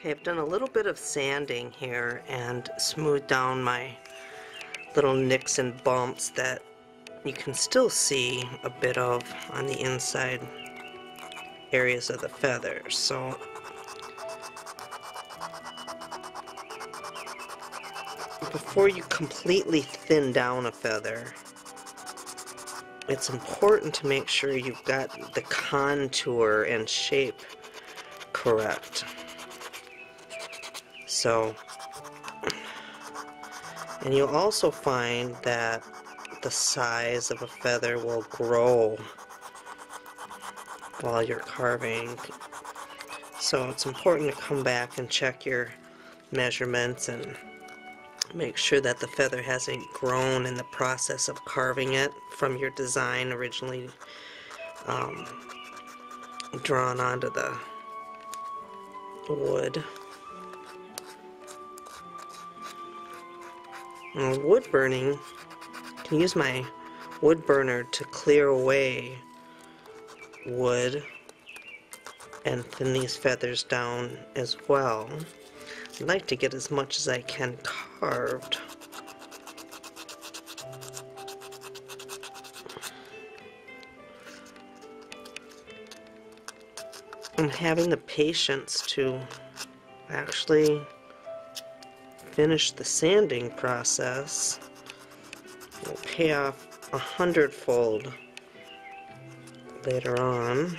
Okay, I've done a little bit of sanding here and smoothed down my little nicks and bumps that you can still see a bit of on the inside areas of the feathers. So before you completely thin down a feather, it's important to make sure you've got the contour and shape correct. So, and you'll also find that the size of a feather will grow while you're carving. So it's important to come back and check your measurements and make sure that the feather hasn't grown in the process of carving it from your design originally um, drawn onto the wood. wood burning, I can use my wood burner to clear away wood and thin these feathers down as well. Like to get as much as I can carved. And having the patience to actually finish the sanding process will pay off a hundredfold later on.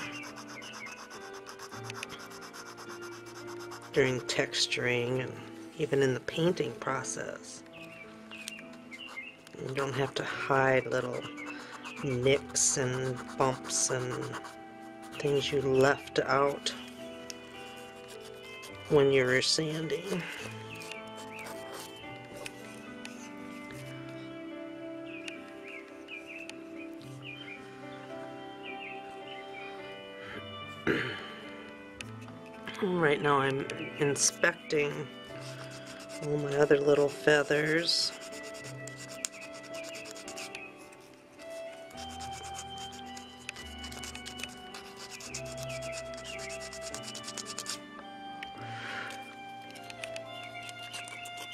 During texturing and even in the painting process. You don't have to hide little nicks and bumps and things you left out when you were sanding. right now I'm inspecting all my other little feathers.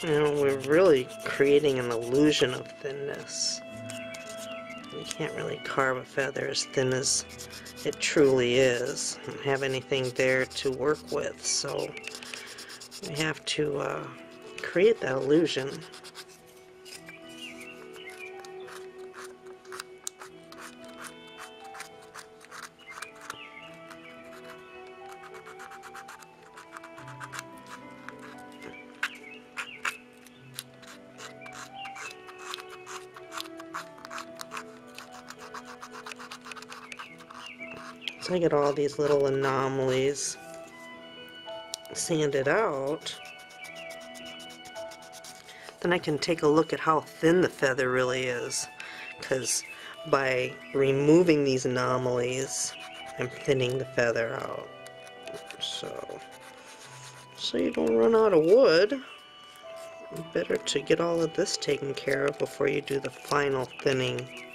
You know, we're really creating an illusion of thinness. You can't really carve a feather as thin as it truly is. Don't have anything there to work with, so we have to uh, create that illusion. So I get all these little anomalies sanded out. Then I can take a look at how thin the feather really is. Because by removing these anomalies, I'm thinning the feather out. So, so you don't run out of wood. Better to get all of this taken care of before you do the final thinning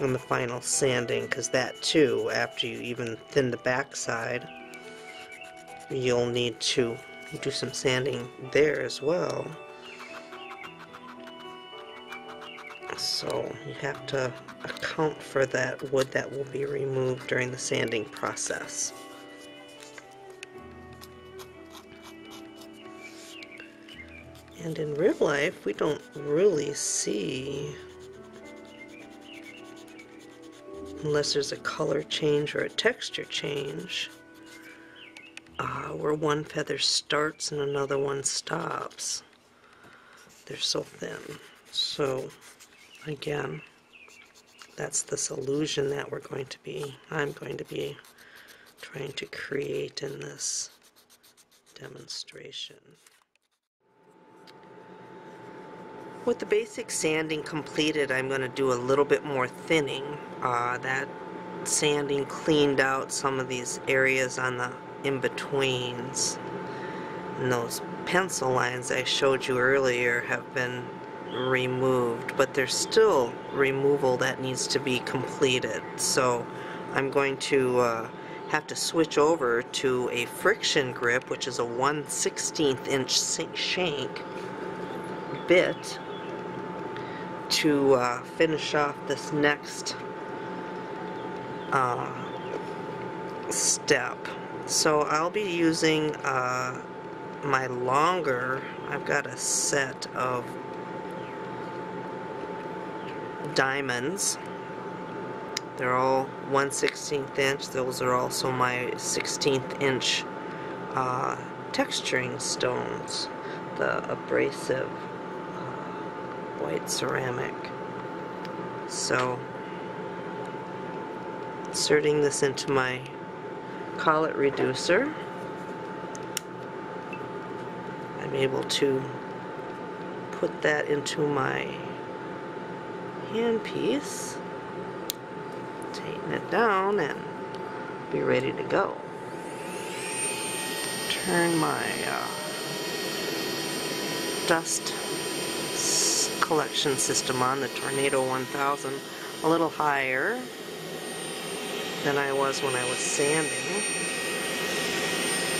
on the final sanding because that too after you even thin the backside you'll need to do some sanding there as well. So you have to account for that wood that will be removed during the sanding process. And in real life we don't really see unless there's a color change or a texture change uh, where one feather starts and another one stops. They're so thin. So again, that's this illusion that we're going to be, I'm going to be trying to create in this demonstration. With the basic sanding completed, I'm going to do a little bit more thinning. Uh, that sanding cleaned out some of these areas on the in-betweens. And those pencil lines I showed you earlier have been removed, but there's still removal that needs to be completed. So I'm going to uh, have to switch over to a friction grip, which is a 1 16th inch shank bit to uh, finish off this next uh, step. So I'll be using uh, my longer, I've got a set of diamonds. They're all 1 16th inch. Those are also my 16th inch uh, texturing stones. The abrasive white ceramic. So, inserting this into my collet reducer. I'm able to put that into my handpiece, tighten it down, and be ready to go. Turn my uh, dust collection system on, the Tornado 1000, a little higher than I was when I was sanding.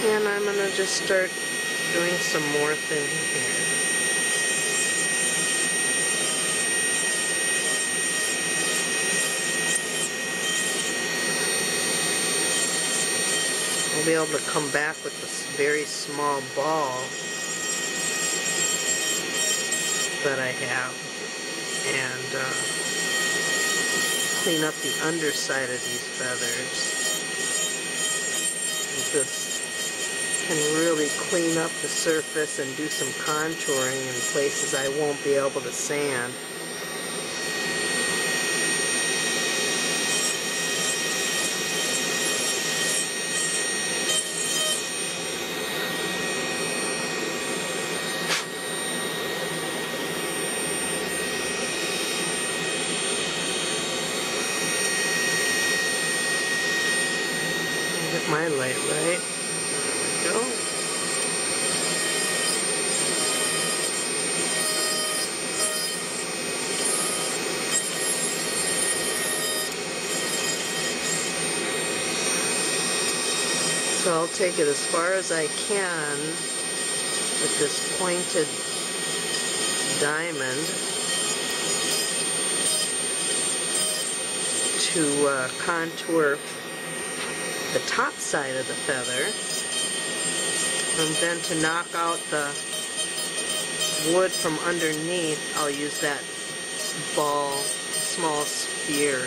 And I'm going to just start doing some more thinning here. I'll be able to come back with this very small ball that I have and uh, clean up the underside of these feathers. This can really clean up the surface and do some contouring in places I won't be able to sand. My light right go. So I'll take it as far as I can with this pointed diamond to uh, contour the top side of the feather and then to knock out the wood from underneath, I'll use that ball, small sphere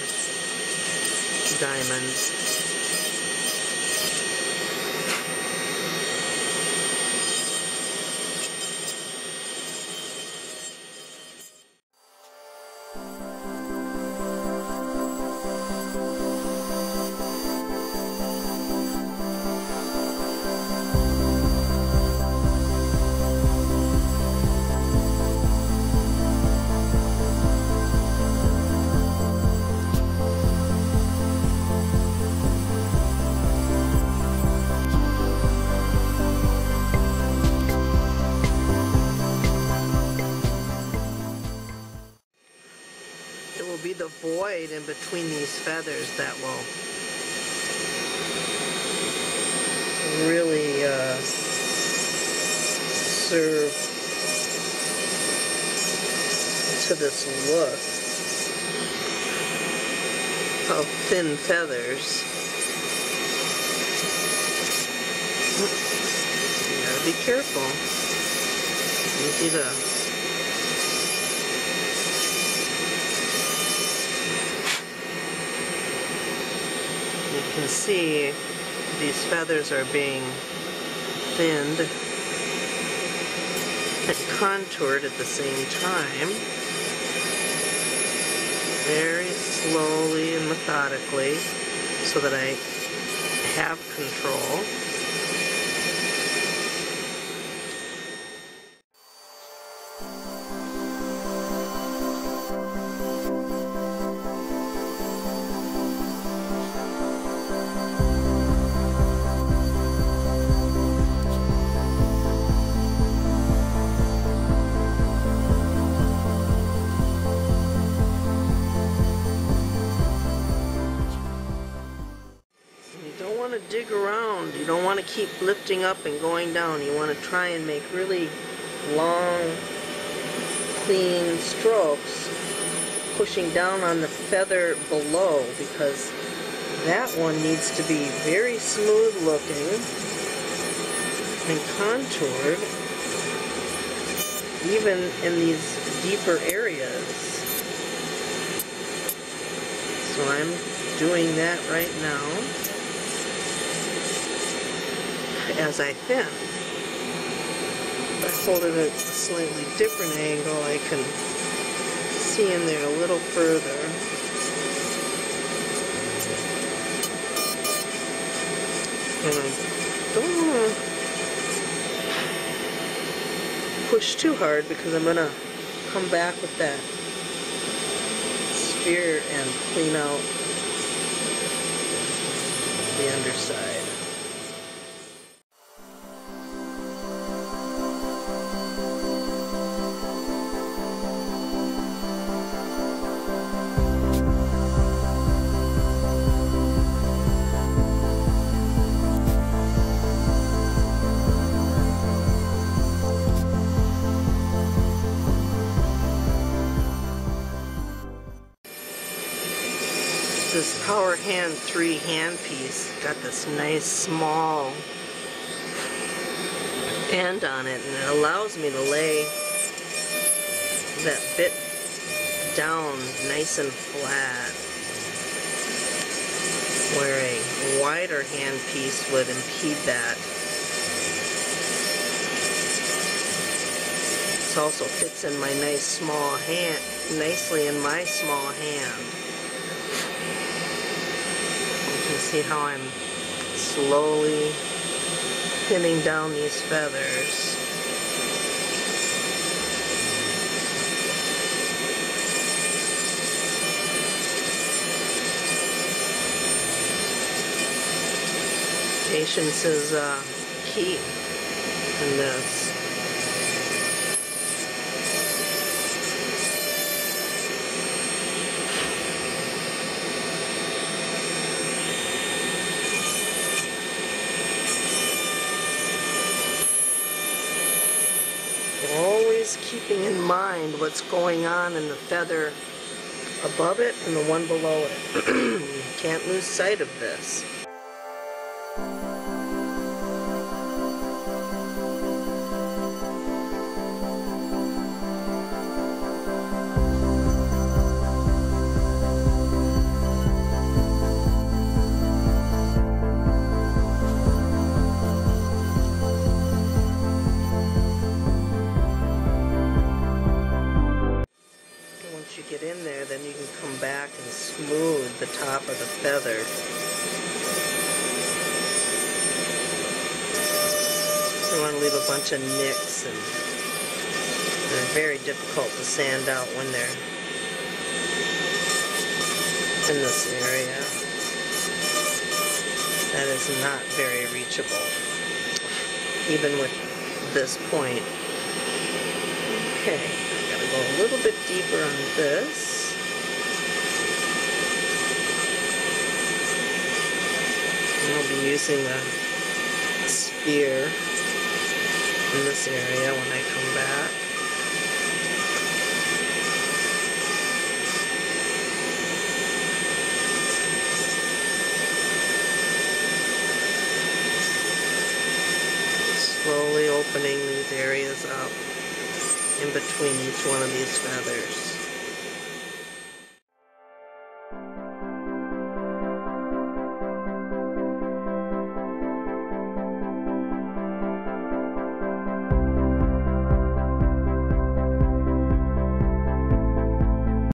diamond. In between these feathers that will really uh, serve to this look of thin feathers. You gotta be careful. Easy to can see these feathers are being thinned and contoured at the same time. Very slowly and methodically so that I have control. Dig around. You don't want to keep lifting up and going down. You want to try and make really long, clean strokes, pushing down on the feather below because that one needs to be very smooth looking and contoured even in these deeper areas. So I'm doing that right now as I thin. If I hold it at a slightly different angle, I can see in there a little further. And I don't want to push too hard because I'm going to come back with that sphere and clean out the underside. This Power Hand 3 handpiece got this nice small end on it and it allows me to lay that bit down nice and flat where a wider handpiece would impede that. This also fits in my nice small hand, nicely in my small hand see how I'm slowly pinning down these feathers. Patience is uh, key in this. Keeping in mind what's going on in the feather above it and the one below it. you can't lose sight of this. You want to leave a bunch of nicks and they're very difficult to sand out when they're in this area. That is not very reachable, even with this point. Okay I'm going to go a little bit deeper on this. And I'll be using the sphere in this area when I come back. Slowly opening these areas up in between each one of these feathers.